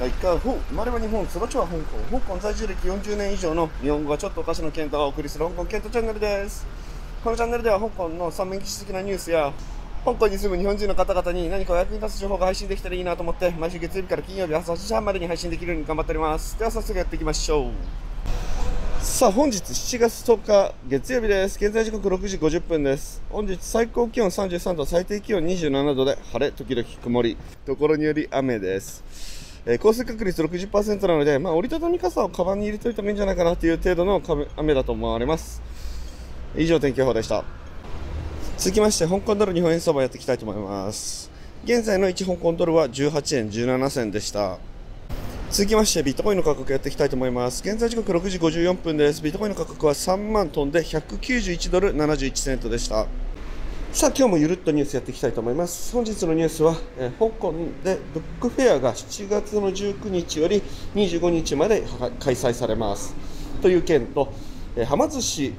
一回、ほ生まれは日本、育ちは香港。香港在住歴40年以上の日本語がちょっとおかしな健太がお送りする香港健太チャンネルです。このチャンネルでは香港の三面記史的なニュースや、香港に住む日本人の方々に何かお役に立つ情報が配信できたらいいなと思って、毎週月曜日から金曜日朝8時半までに配信できるように頑張っております。では早速やっていきましょう。さあ本日7月10日月曜日です。現在時刻6時50分です。本日最高気温33度、最低気温27度で晴れ、時々曇り、ところにより雨です。えー降水確率60%なので、まあ、折りたたみ傘をカバンに入れておいてもいいんじゃないかなという程度の雨雨だと思われます。以上天気予報でした。続きまして、香港ドル日本円相場やっていきたいと思います。現在の1香港ドルは18円17銭でした。続きましてビットコインの価格やっていきたいと思います現在時刻6時54分ですビットコインの価格は3万飛んで191ドル71セントでしたさあ今日もゆるっとニュースやっていきたいと思います。本日のニュースは、えー香港でブックフェアが7月の19日より25日まで開催されます。という件と、えーはま寿司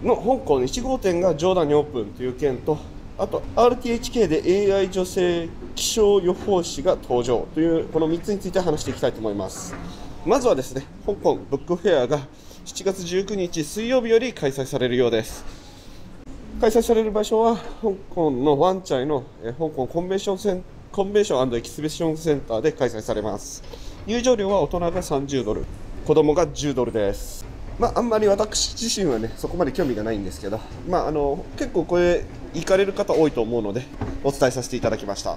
の香港1号店がジョーダンにオープンという件とあと RTHK で AI 女性気象予報士が登場というこの3つについて話していきたいと思います。まずはですね香港ブックフェアが7月19日水曜日より開催されるようです。開催される場所は香港のワンチャイの香港コンベンションセンコンベンションエキシビションセンターで開催されます。入場料は大人が30ドル子供が10ドルです。まあ、あんまり私自身はねそこまで興味がないんですけど、まあ、あの結構これ行かれる方多いと思うのでお伝えさせていただきました。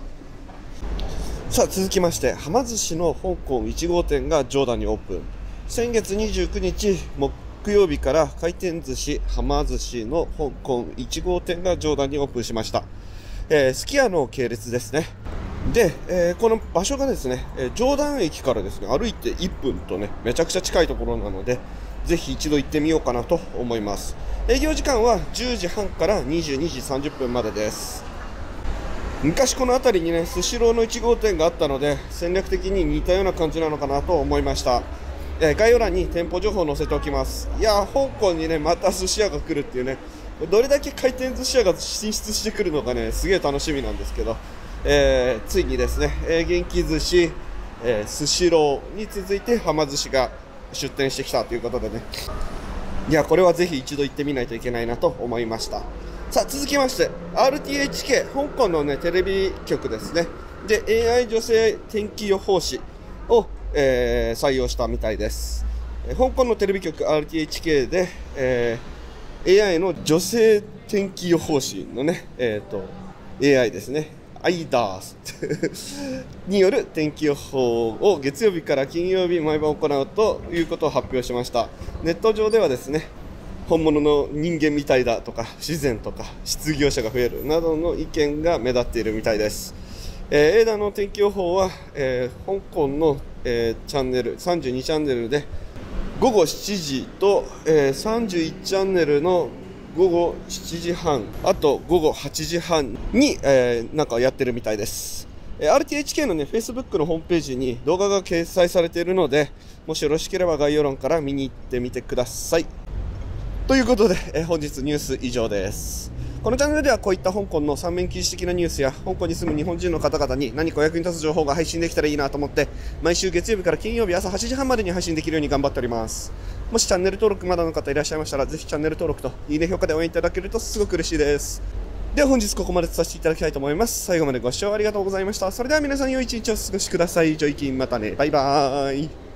さあ続きましてはま寿司の香港1号店がジョーダンにオープン。先月29日木曜日から回転寿司はま寿司の香港1号店がジョーダンにオープンしました、えー、すき家の系列ですね。で、えーこの場所がですね、えージョーダン駅からですね歩いて1分とねめちゃくちゃ近いところなのでぜひ一度行ってみようかなと思います。営業時間は10時半から22時30分までです。昔この辺りにねスシローの1号店があったので戦略的に似たような感じなのかなと思いました、えー概要欄に店舗情報を載せておきます。いやー香港にねまた寿司屋が来るっていうねどれだけ回転寿司屋が進出してくるのかねすげえ楽しみなんですけど、えーついにですね、えー元気寿司、えースシローに続いてはま寿司が出店してきたということでね。いやこれはぜひ一度行ってみないといけないなと思いました。さあ続きまして RTHK 香港のねテレビ局ですね。で AI 女性天気予報士を、えー採用したみたいです。香港のテレビ局 RTHK で、えー AI の女性天気予報士のねえっ、と AI ですね。アイダース。による天気予報を月曜日から金曜日毎晩行うということを発表しました。ネット上ではですね本物の人間みたいだとか自然とか失業者が増えるなどの意見が目立っているみたいです、えー、エーダの天気予報は、えー香港の、えーチャンネル32チャンネルで午後7時と、えー31チャンネルの午後7時半あと午後8時半に、えーなんかやってるみたいです。えー RTHK のね Facebook のホームページに動画が掲載されているのでもしよろしければ概要欄から見に行ってみてください。ということで、えー本日ニュース以上です。このチャンネルではこういった香港の三面記事的なニュースや香港に住む日本人の方々に何かお役に立つ情報が配信できたらいいなと思って毎週月曜日から金曜日朝8時半までに配信できるように頑張っております。もしチャンネル登録まだの方いらっしゃいましたらぜひチャンネル登録といいね評価で応援いただけるとすごく嬉しいです。では本日ここまでとさせていただきたいと思います最後までご視聴ありがとうございました。それでは皆さん良い一日をお過ごしください。ジョイキンまたねバイバーイ。